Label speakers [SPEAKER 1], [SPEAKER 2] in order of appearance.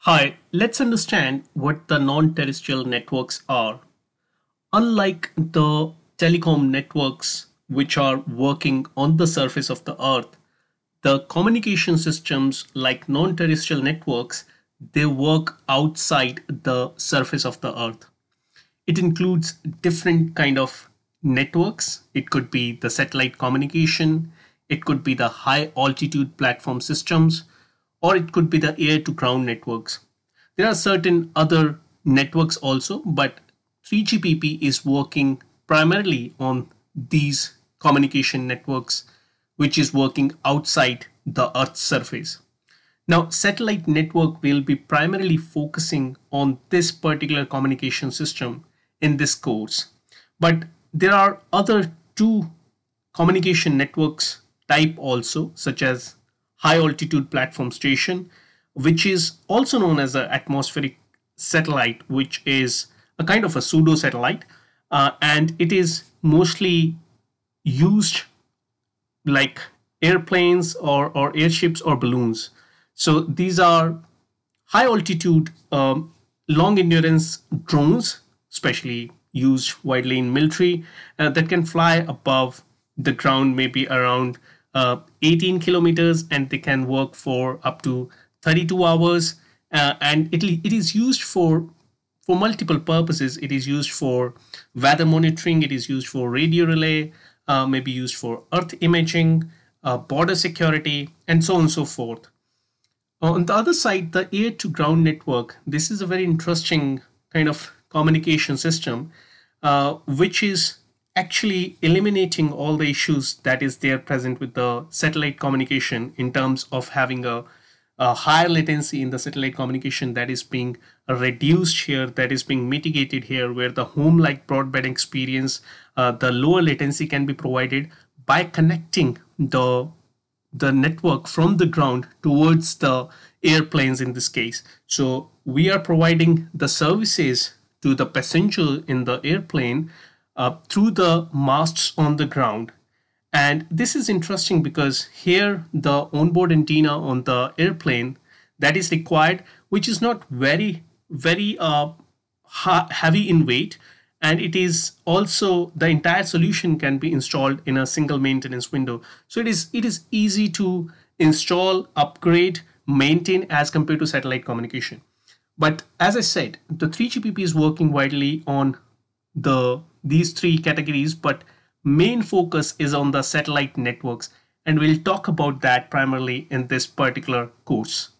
[SPEAKER 1] Hi, let's understand what the non-terrestrial networks are. Unlike the telecom networks which are working on the surface of the earth, the communication systems like non-terrestrial networks, they work outside the surface of the earth. It includes different kind of networks. It could be the satellite communication, it could be the high altitude platform systems, or it could be the air to ground networks. There are certain other networks also, but 3GPP is working primarily on these communication networks, which is working outside the Earth's surface. Now, satellite network will be primarily focusing on this particular communication system in this course. But there are other two communication networks type also, such as high altitude platform station, which is also known as an atmospheric satellite, which is a kind of a pseudo satellite, uh, and it is mostly used like airplanes or, or airships or balloons. So these are high altitude, um, long endurance drones, especially used widely in military, uh, that can fly above the ground, maybe around uh, 18 kilometers, and they can work for up to 32 hours. Uh, and it, it is used for for multiple purposes. It is used for weather monitoring. It is used for radio relay. Uh, maybe used for Earth imaging, uh, border security, and so on and so forth. On the other side, the air to ground network. This is a very interesting kind of communication system, uh, which is actually eliminating all the issues that is there present with the satellite communication in terms of having a, a higher latency in the satellite communication that is being reduced here that is being mitigated here where the home like broadband experience uh, the lower latency can be provided by connecting the the network from the ground towards the airplanes in this case. So we are providing the services to the passenger in the airplane uh, through the masts on the ground. And this is interesting because here the onboard antenna on the airplane that is required, which is not very, very uh, heavy in weight. And it is also the entire solution can be installed in a single maintenance window. So it is it is easy to install, upgrade, maintain as compared to satellite communication. But as I said, the 3GPP is working widely on the these three categories, but main focus is on the satellite networks. And we'll talk about that primarily in this particular course.